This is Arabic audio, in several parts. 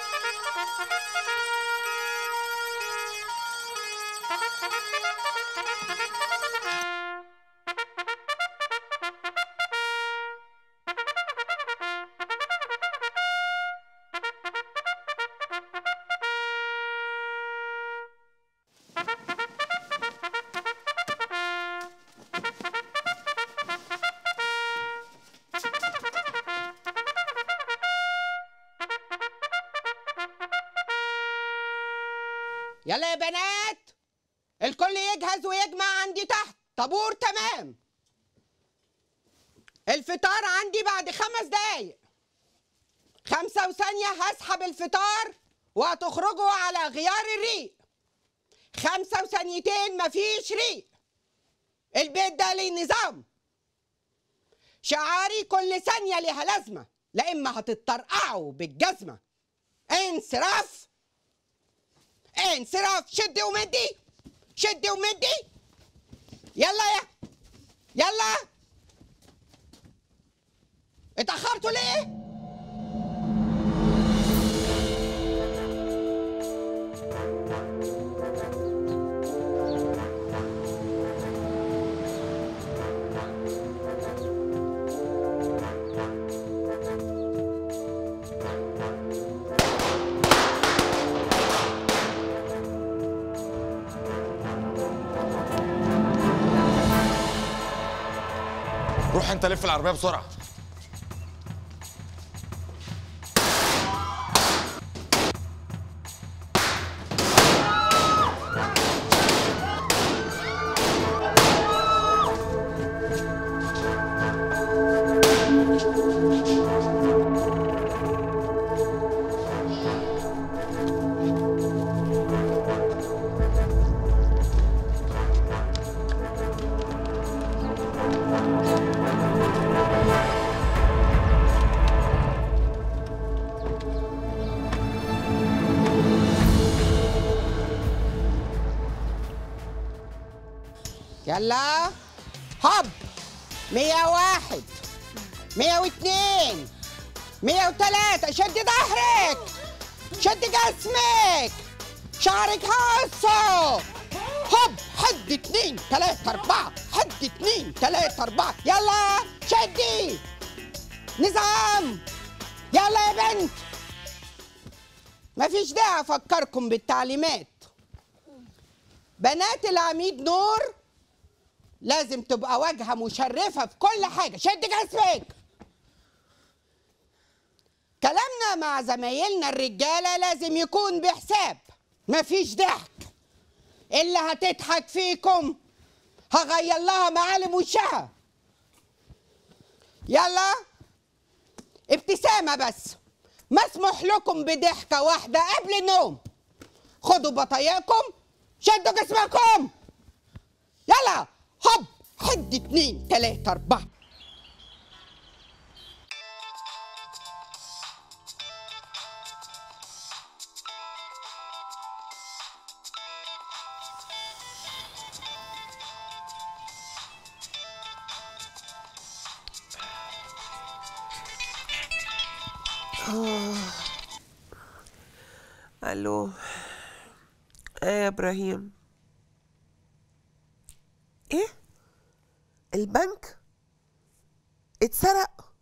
Thank you. يلا يا بنات. الكل يجهز ويجمع عندي تحت. طابور تمام. الفطار عندي بعد خمس دقايق. خمسة وثانية هسحب الفطار وهتخرجوا على غيار الريق. خمسة وثانيتين مفيش ريق. البيت ده ليه نظام. شعاري كل ثانية ليها لازمة لا إما هتتطرقعوا بالجزمة. انصراف. انصراف شدي ومدي شدي ومدي يلا يا يلا اتأخرتوا ليه؟ روح انت لف العربية بسرعة. يلا. هب مية واحد. مية واتنين. مية وتلاتة. شد ظهرك. شد جسمك. شعرك هصه هب حد اتنين تلاتة أربعة. حد اتنين تلاتة أربعة. يلا. شدي. نظام. يلا يا بنت. مفيش داعي أفكركم بالتعليمات. بنات العميد نور لازم تبقى واجهة مشرفة في كل حاجة. شد جسمك. كلامنا مع زمايلنا الرجالة لازم يكون بحساب. مفيش ضحك. اللي هتضحك فيكم. هغير لها معالم وشها. يلا. ابتسامة بس. مسموح لكم بضحكة واحدة قبل النوم. خدوا بطايقكم. شدوا جسمكم. يلا. هب حد اتنين تلاتة أربعة. ألو. إيه يا إبراهيم إيه البنك اتسرق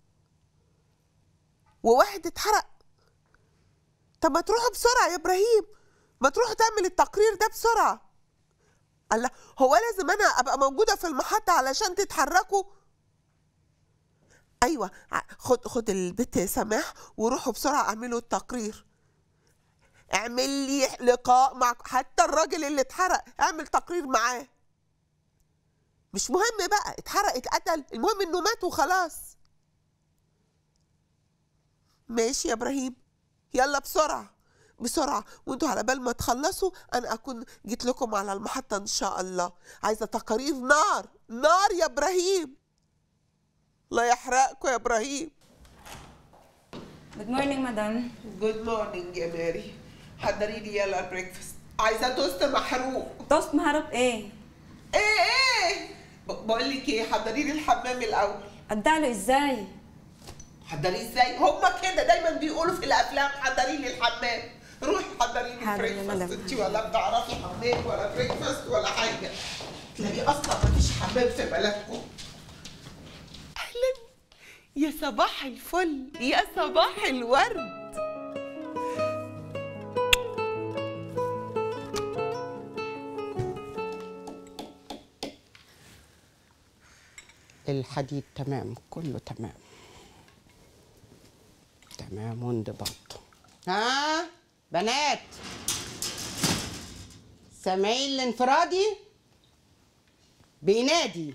وواحد اتحرق. طب ما تروحوا بسرعة يا إبراهيم ما تروحوا تعمل التقرير ده بسرعة. الله هو لازم أنا أبقى موجودة في المحطة علشان تتحركوا؟ أيوه خد خد البت سماح وروحوا بسرعة اعملوا التقرير. اعمل لي لقاء مع حتى الراجل اللي اتحرق اعمل تقرير معاه. مش مهم بقى اتحرق اتقتل المهم إنه مات وخلاص ماشي يا إبراهيم يلا بسرعة بسرعة. وانتوا على بال ما تخلصوا أنا أكون جيت لكم على المحطة إن شاء الله. عايزة تقارير؟ نار نار يا إبراهيم. الله يحرقكم يا إبراهيم. Good morning, madam. good morning يا ماري. حضري لي يلا ال breakfast عايزة توست محروق. توست محروق إيه؟ بقول لك إيه حضري لي الحمام الأول. أحضره إزاي؟ حضريه إزاي؟ هما كده دايما بيقولوا في الأفلام حضري لي الحمام. روحي حضري لي breakfast. انت ولا بتعرفي حمام ولا breakfast ولا حاجة. تلاقي أصلا مفيش حمام في بلدكم. أهلا. يا صباح الفل. يا صباح الورد. الحديد تمام كله تمام. تمام وانضباط ها؟ بنات. سامعين الانفرادي؟ بينادي.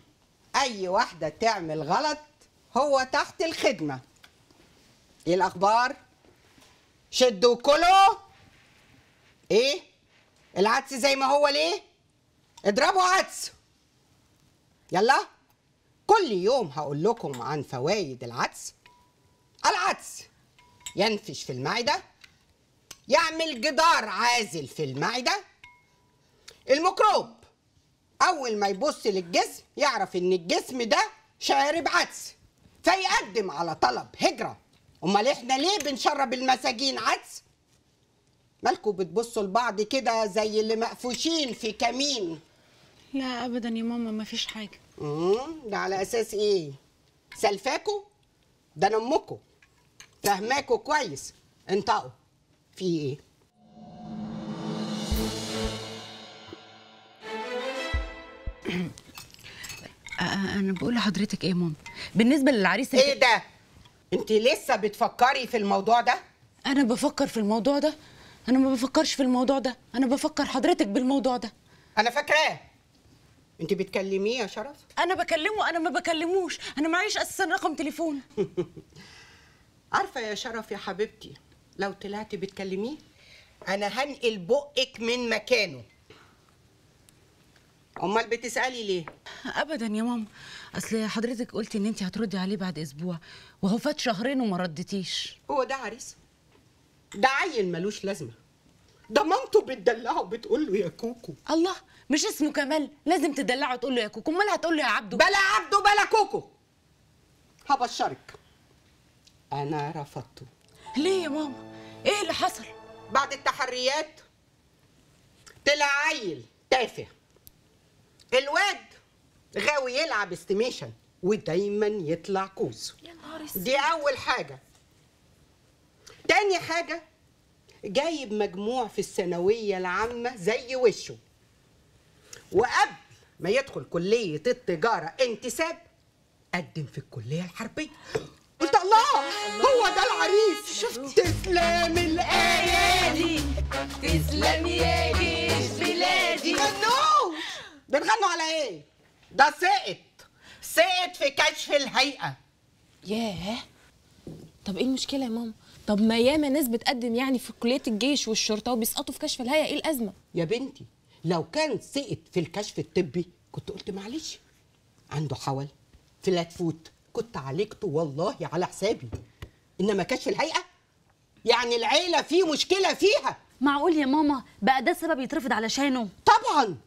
أي واحدة تعمل غلط هو تحت الخدمة. إيه الأخبار؟ شدوا كله. إيه؟ العدس زي ما هو ليه؟ اضربوا عدس. يلا. كل يوم هقول لكم عن فوائد العدس. العدس ينفش في المعدة يعمل جدار عازل في المعدة. الميكروب أول ما يبص للجسم يعرف إن الجسم ده شارب عدس فيقدم على طلب هجرة. أمال إحنا ليه بنشرب المساجين عدس؟ مالكوا بتبصوا لبعض كده زي اللي مقفوشين في كمين؟ لا ابدا يا ماما ما فيش حاجة. امم ده على أساس إيه؟ سلفاكوا ده أنا امكوا فهماكوا كويس. انطقوا. في إيه؟ أنا بقول لحضرتك إيه يا ماما؟ بالنسبة للعريس إيه ده؟ أنت لسه بتفكري في الموضوع ده؟ أنا بفكر في الموضوع ده. أنا ما بفكرش في الموضوع ده. أنا بفكر حضرتك بالموضوع ده. أنا فاكراه. انت بتكلميه يا شرف؟ أنا بكلمه أنا ما بكلموش. أنا معيش أساسا رقم تليفون. عارفة يا شرف يا حبيبتي لو طلعتي بتكلميه؟ أنا هنقل بقك من مكانه. أمال بتسألي ليه؟ ابدا يا ماما. أصل حضرتك قلتي إن انت هتردي عليه بعد أسبوع وهو فات شهرين وما ردتيش. هو ده عريس؟ ده عيل ملوش لازمة. ده مامته بتدلعه وبتقول له يا كوكو. الله! مش اسمه كمال. لازم تدلعه تقول له يا كوكو. امال هتقول له يا عبده؟ بلا عبده بلا كوكو. هبشرك. أنا رفضته ليه يا ماما؟ إيه اللي حصل؟ بعد التحريات طلع عيل تافه. الواد غاوي يلعب estimation ودايما يطلع كوز. يا نهار دي أول حاجة. تاني حاجة جايب مجموع في الثانوية العامة زي وشه. وقبل ما يدخل كلية التجارة انتساب قدم في الكلية الحربية. قلت الله هو ده العريس. شفت؟ تسلم الأيادي. تسلم يا جيش بلادي. غنوا بتغنوا على إيه؟ ده سقط سقط في كشف الهيئة. ياه. طب إيه المشكلة يا ماما؟ طب ما ياما ناس بتقدم يعني في كلية الجيش والشرطة وبيسقطوا في كشف الهيئة إيه الأزمة؟ يا بنتي لو كان سقط في الكشف الطبي كنت قلت معلش. عنده حول فلات فوت. كنت عالجته والله على حسابي. إنما كشف الهيئة؟ يعني العيلة في مشكلة فيها. معقول يا ماما؟ بقى ده سبب يترفض علشانه طبعا.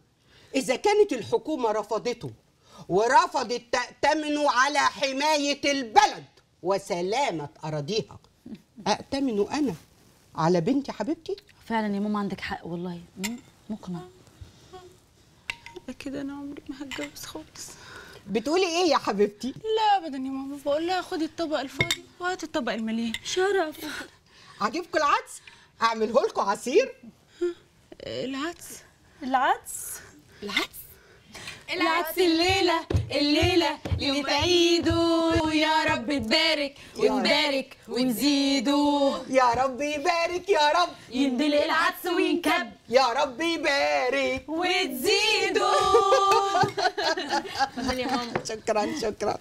إذا كانت الحكومة رفضته ورفضت تأتمنوا على حماية البلد وسلامة أراضيها. أأتمن أنا على بنتي حبيبتي؟ فعلا يا ماما عندك حق والله. مم، مقنع كده أنا عمري ما هتجوز خالص. بتقولي إيه يا حبيبتي؟ لا ابدا يا ماما بقول لها خدي الطبق الفاضي وهاتي الطبق المليان شرف. عجبكم العدس؟ أعمله لكم عصير؟ العدس. العدس. العدس؟ العدس الليلة. الليلة يوم عيده يا رب تبارك ونبارك ونزيده يا رب يبارك يا رب يندلق العدس وينكب. يا رب يبارك وتزيده شكرا شكرا.